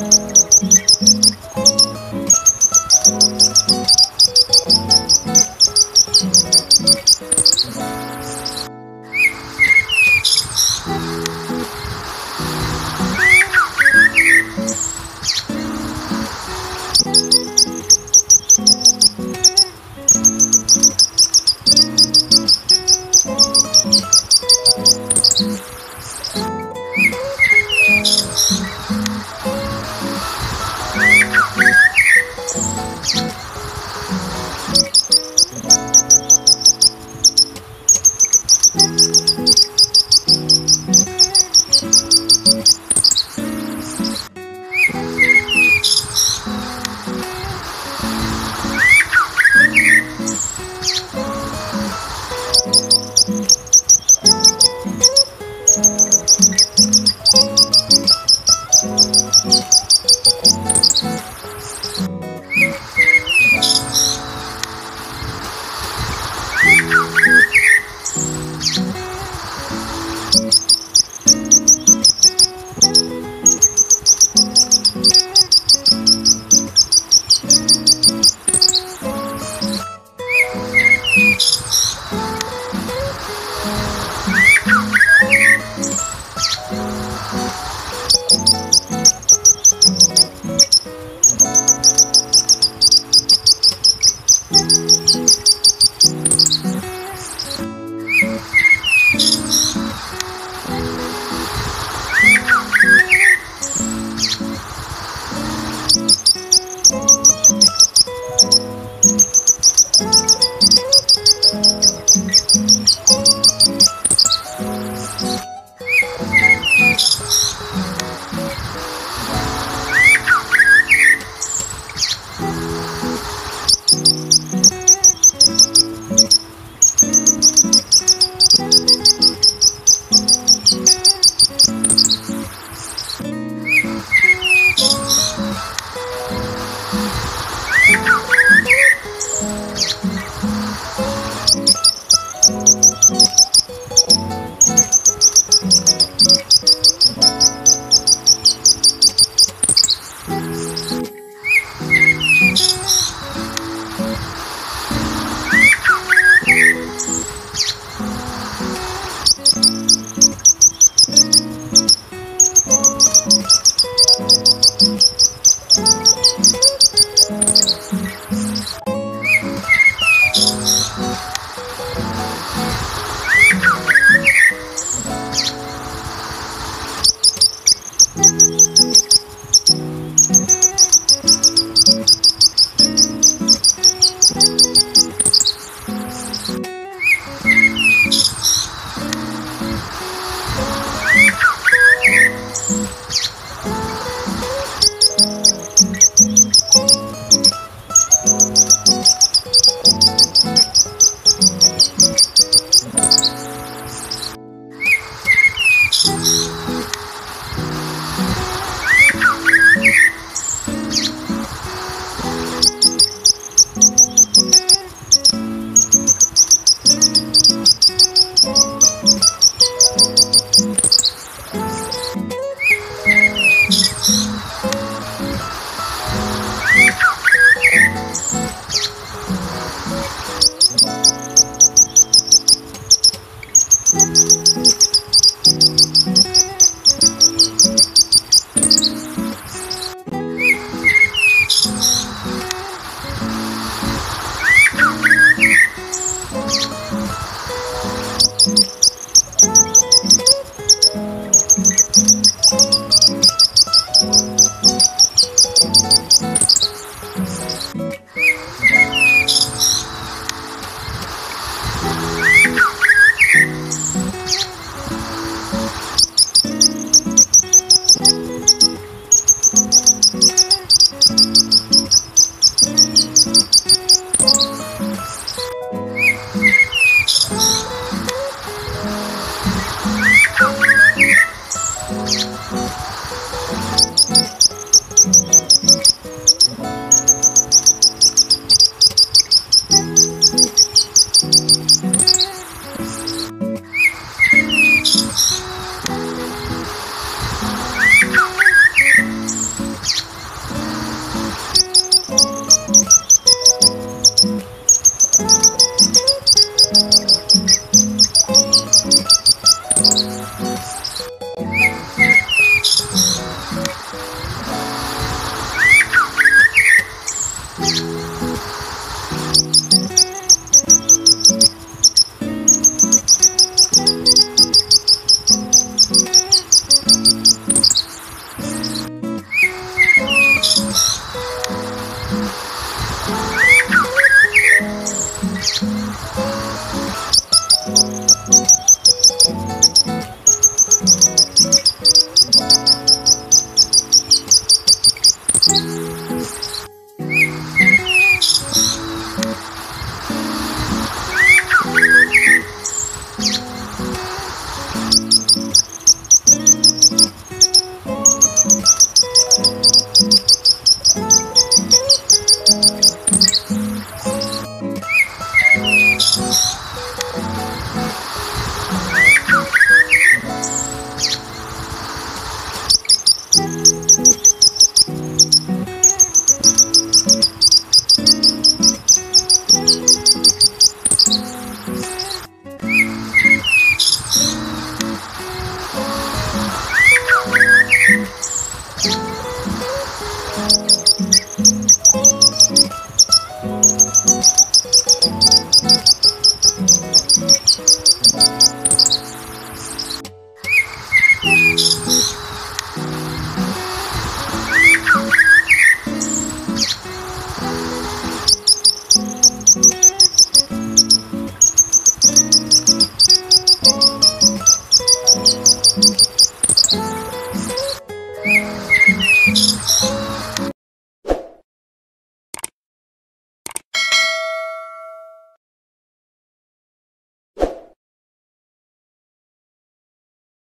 Música